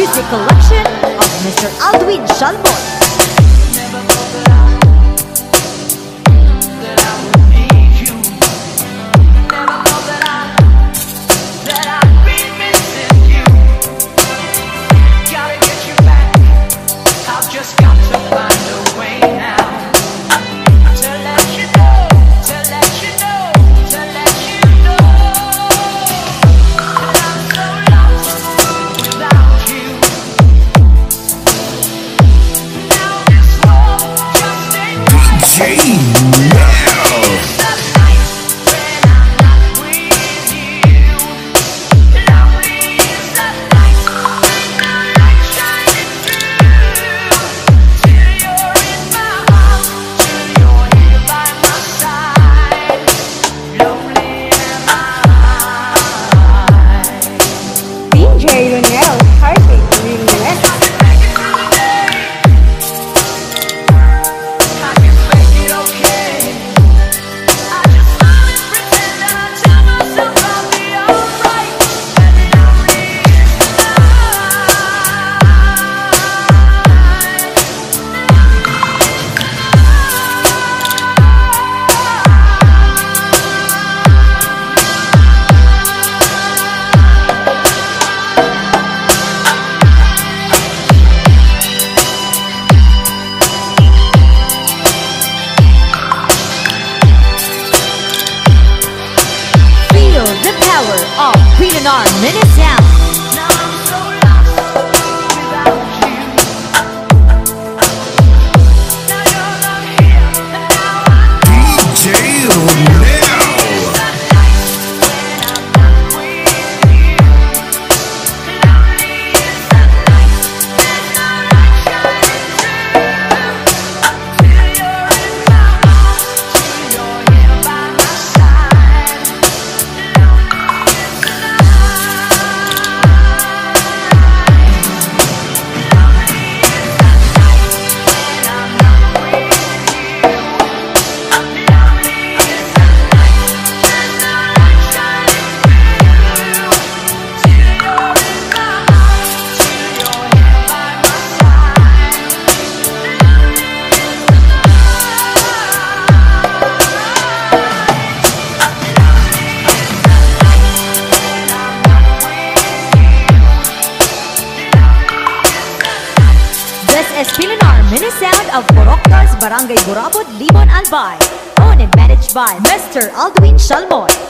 music collection of Mr. Aldwin Shalmon. Hey. Minute down. is Pilinar Minisound of Boroktas, Barangay Burabod, Limon, Albay. Owned and managed by Mr. Aldwin Shalmoy.